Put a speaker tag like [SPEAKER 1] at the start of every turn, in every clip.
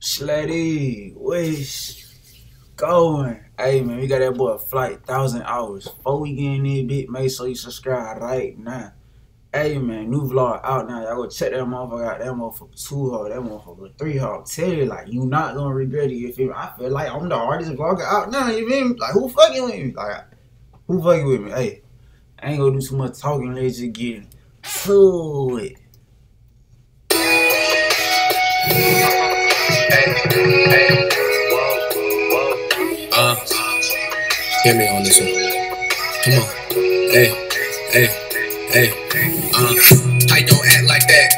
[SPEAKER 1] Sletty, wish, going. Hey man, we got that boy flight, thousand hours. Before we get in there, bit, make sure you subscribe right now. Hey man, new vlog out now. Y'all go check that motherfucker out. That motherfucker two hard, that motherfucker three hard. Tell you like you not gonna regret it. You feel me? I feel like I'm the hardest vlogger out now. You feel me? Like who fucking with me? Like who fucking with me? Hey, I ain't gonna do too much talking. Let's just get to it.
[SPEAKER 2] Uh, hear me on this one. Come on. Hey, hey, hey. Uh, I don't act like that.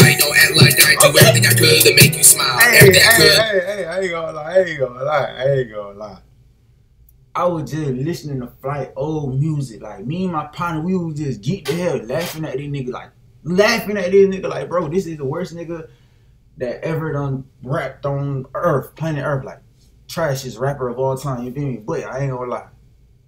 [SPEAKER 2] I don't act like that. I do everything I could to make you smile.
[SPEAKER 1] Hey,
[SPEAKER 2] everything I
[SPEAKER 1] hey,
[SPEAKER 2] could.
[SPEAKER 1] hey, hey, I ain't gonna lie, I ain't gonna lie, I ain't gonna lie. I was just listening to flight old music. Like me and my partner, we was just geek the hell laughing at this nigga, like laughing at this nigga, like bro, this is the worst nigga that ever done rapped on Earth, planet Earth, like trashiest rapper of all time. You feel me? But I ain't gonna lie.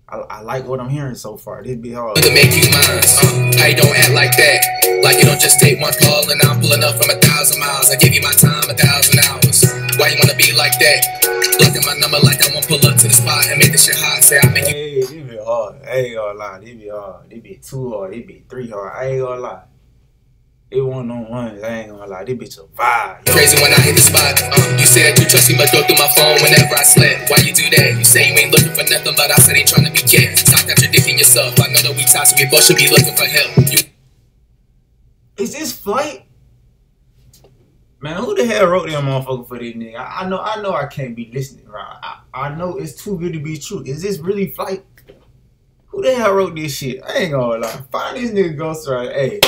[SPEAKER 1] I, I like what I'm hearing so far. This be hard.
[SPEAKER 2] To make you mine. Uh, I don't act like that. Like you don't just take one call and I'm pulling up from a thousand miles. I give you my time a thousand hours. Why you wanna be like that? Blocking my number like I pull up to the spot and make this shit hot. Say I make you.
[SPEAKER 1] Hey, this be hard. I ain't gonna lie. This be hard. This be two hard. This be three hard. I ain't gonna lie. It one on ones. I ain't gonna lie. This bitch a vibe. Yo.
[SPEAKER 2] Crazy when I hit the spot. Uh, you that you trust me, but go through my phone whenever I slept. Why you do that? You say you ain't looking for nothing, but I said ain't trying to be kept. Stop contradicting yourself. I know that we toxic, we both should be looking for help. You
[SPEAKER 1] Is this flight? Man, who the hell wrote that motherfucker for this nigga? I, I know, I know, I can't be listening, right? I, I know it's too good to be true. Is this really flight? Who the hell wrote this shit? I ain't gonna lie. Find this nigga ghostwriter. Hey,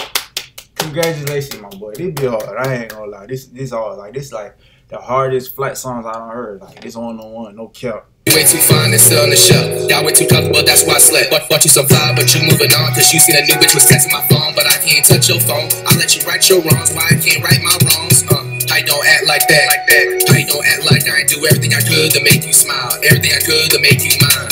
[SPEAKER 1] congratulations, my boy. This be hard. I ain't gonna lie. This, this hard. Like this, like the hardest Flight songs I done heard. Like this on one, no cap.
[SPEAKER 2] You way too fine and still on the shelf. Y'all way too comfortable, that's why I slept. But bought you some vibe, but you moving on. Cause you seen a new bitch was texting my phone, but I can't touch your phone. I let you write your wrongs, why I can't write my wrongs? Uh, I don't act like that. Like that. I don't act like I do everything I could to make you smile. Everything I could to make you mine.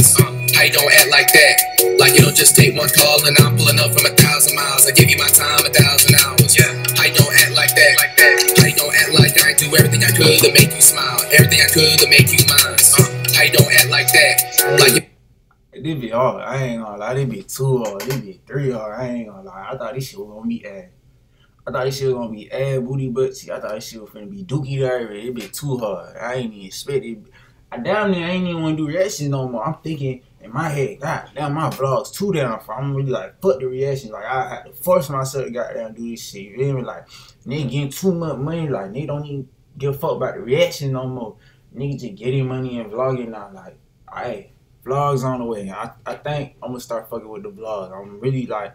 [SPEAKER 2] I don't act like that. Like you don't just take one call and I'm pulling up from a thousand miles. I give you my time a thousand hours. Yeah. I don't act like that. Like that. I don't act like I do everything I could to make you smile. Everything I could to make you mine. Uh, I don't act like that. Like you
[SPEAKER 1] This be hard. I ain't gonna lie. This be two hard. This be three hard. I ain't gonna lie. I thought this shit was gonna be ass. I thought this shit was gonna be ass booty buttsy. I thought this shit was gonna be dookie diary. It be too hard. I ain't even expect it. I damn near ain't even wanna do reactions no more. I'm thinking in my head, God damn, my vlogs too damn far. I'm really like, fuck the reaction. Like, I had to force myself to goddamn do this shit. You feel me? Like, nigga getting too much money. Like, nigga don't even give a fuck about the reaction no more. Nigga just getting money and vlogging now. Like, hey, vlogs on the way. I, I think I'm gonna start fucking with the vlog. I'm really like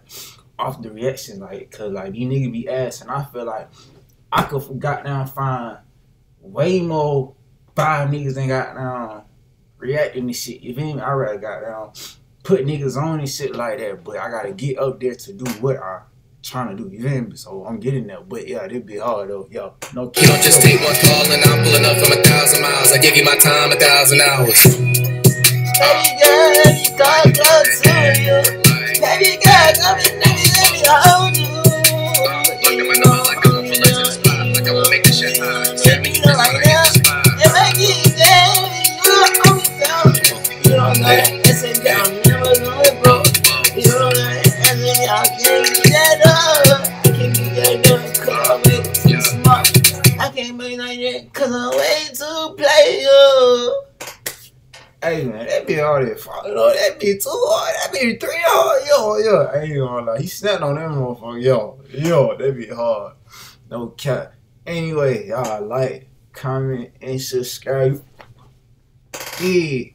[SPEAKER 1] off the reaction, like, cause like these niggas be asking. I feel like I could got down find way more five niggas than got down reacting to shit. You feel me? I rather got down put niggas on and shit like that, but I gotta get up there to do what I trying to do. You feel me? So I'm getting there. But yeah, this be hard though. Yo, no
[SPEAKER 2] You don't just take one call and I'm pulling up from a thousand miles. I give you my time a thousand hours.
[SPEAKER 3] Baby girl, let me come to you. Baby girl, come and let me, let me hold you.
[SPEAKER 2] Blocking my number like I won't pull up to spot. Like I won't make this shit hot. You
[SPEAKER 3] don't know that it's a down, never going broke. You don't know that it's a down, I can't that up. I can't get that done, smart. I can't make like that, cause I'm way too player.
[SPEAKER 1] Hey man, that be hard as fuck. That be hard. That be three hard. Yo, yo. Ain't gonna lie. He snapped on that motherfucker. Yo, yo, that be hard. No cap. Anyway, y'all like, comment, and subscribe. Yeah.